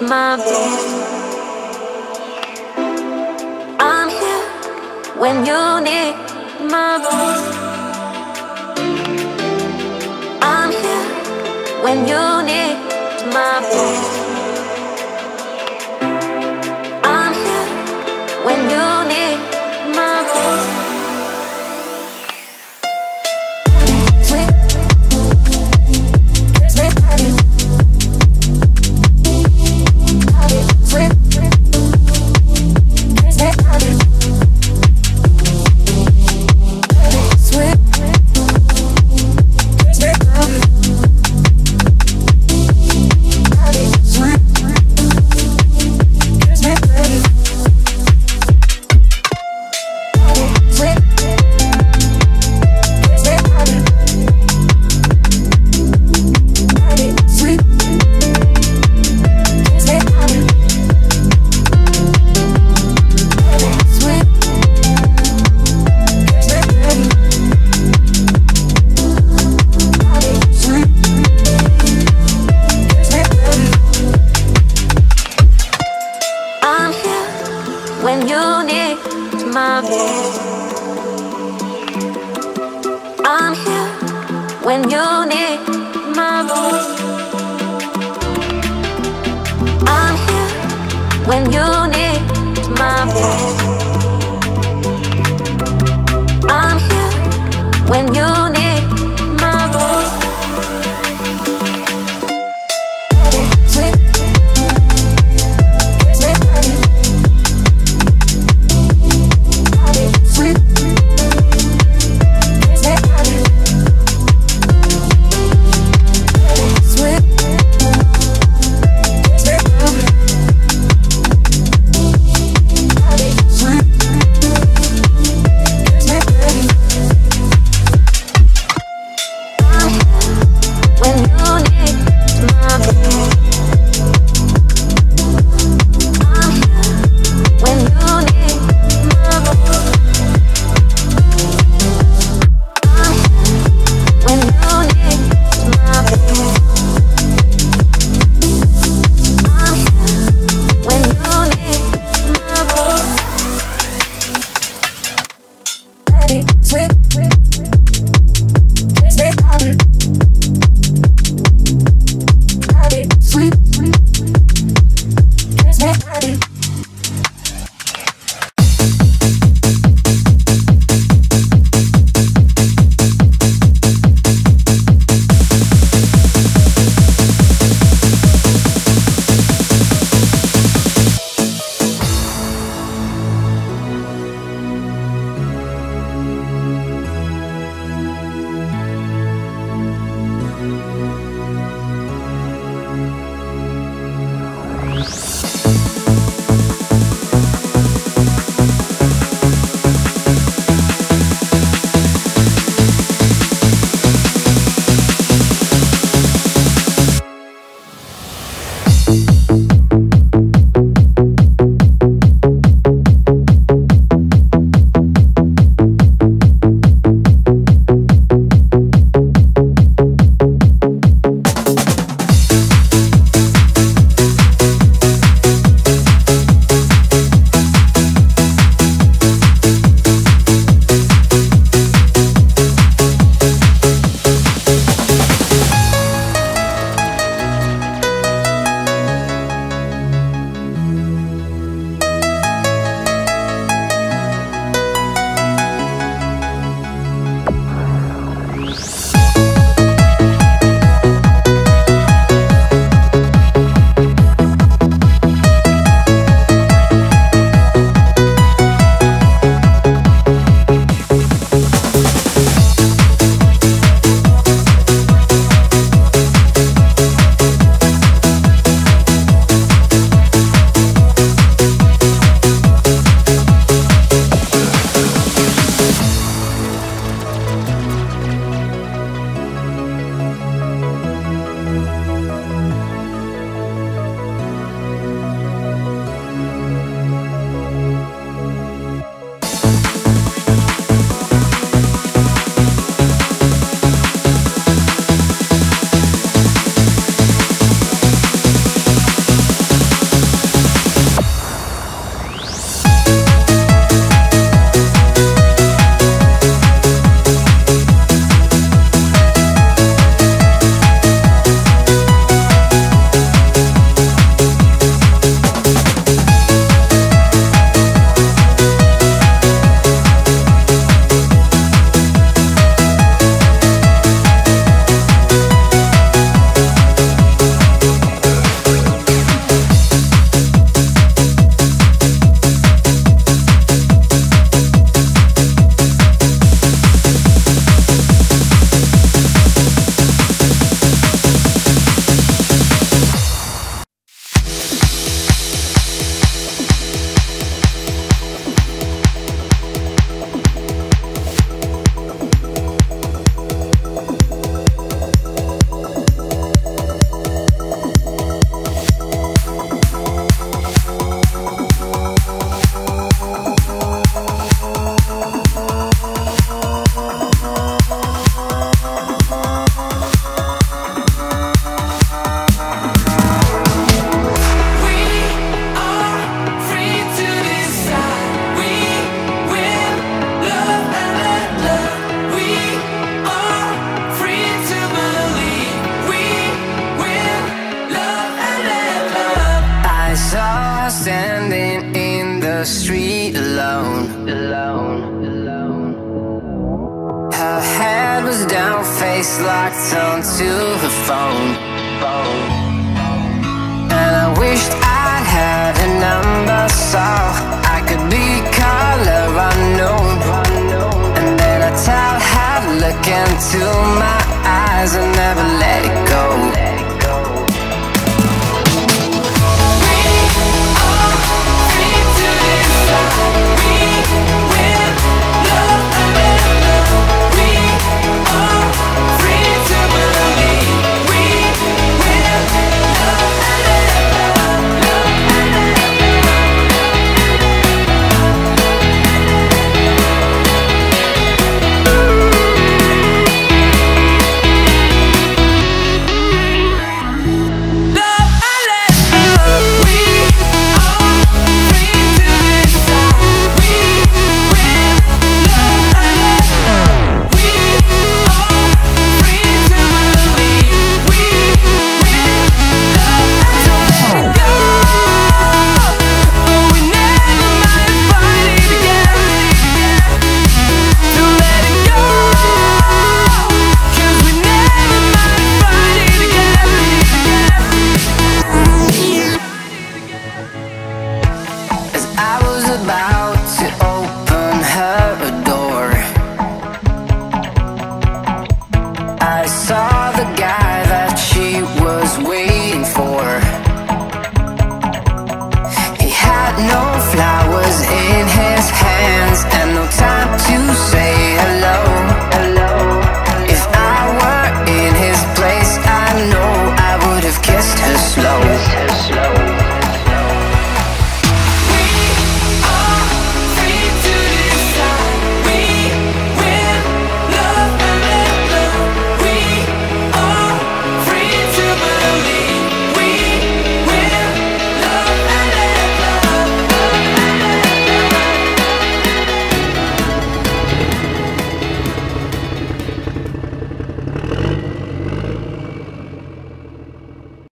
my voice. I'm here when you need my voice. I'm here when you need my voice. Into my eyes and never let it go.